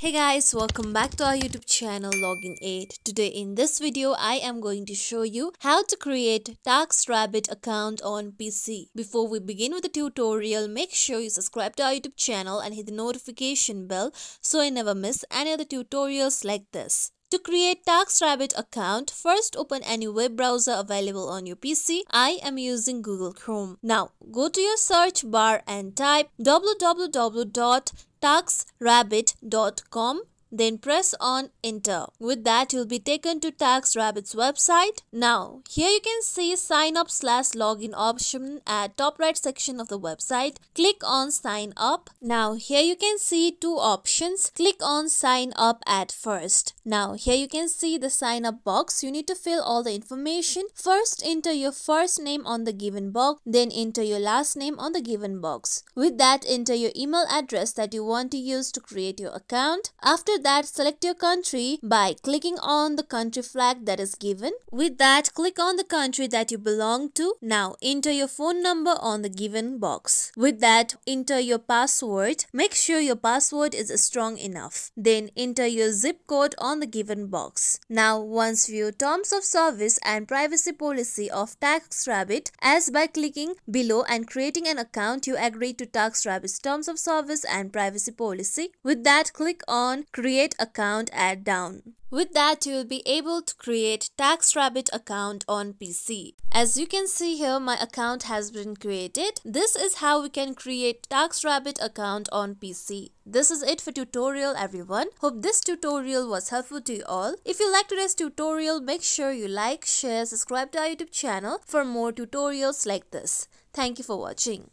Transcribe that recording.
Hey guys, welcome back to our YouTube channel Login Aid. Today in this video, I am going to show you how to create TaskRabbit account on PC. Before we begin with the tutorial, make sure you subscribe to our YouTube channel and hit the notification bell so you never miss any other tutorials like this. To create TaskRabbit account, first open any web browser available on your PC. I am using Google Chrome. Now, go to your search bar and type www.taskrabbit.com then press on enter. With that you'll be taken to TaskRabbit's website. Now here you can see sign up slash login option at top right section of the website. Click on sign up. Now here you can see two options. Click on sign up at first. Now here you can see the sign up box. You need to fill all the information. First enter your first name on the given box. Then enter your last name on the given box. With that enter your email address that you want to use to create your account. After that, select your country by clicking on the country flag that is given. With that, click on the country that you belong to. Now, enter your phone number on the given box. With that, enter your password. Make sure your password is strong enough. Then, enter your zip code on the given box. Now, once view terms of service and privacy policy of TaskRabbit as by clicking below and creating an account, you agree to TaskRabbit's terms of service and privacy policy. With that, click on create create account add down. With that, you will be able to create TaskRabbit account on PC. As you can see here, my account has been created. This is how we can create TaskRabbit account on PC. This is it for tutorial everyone. Hope this tutorial was helpful to you all. If you like today's tutorial, make sure you like, share, subscribe to our YouTube channel for more tutorials like this. Thank you for watching.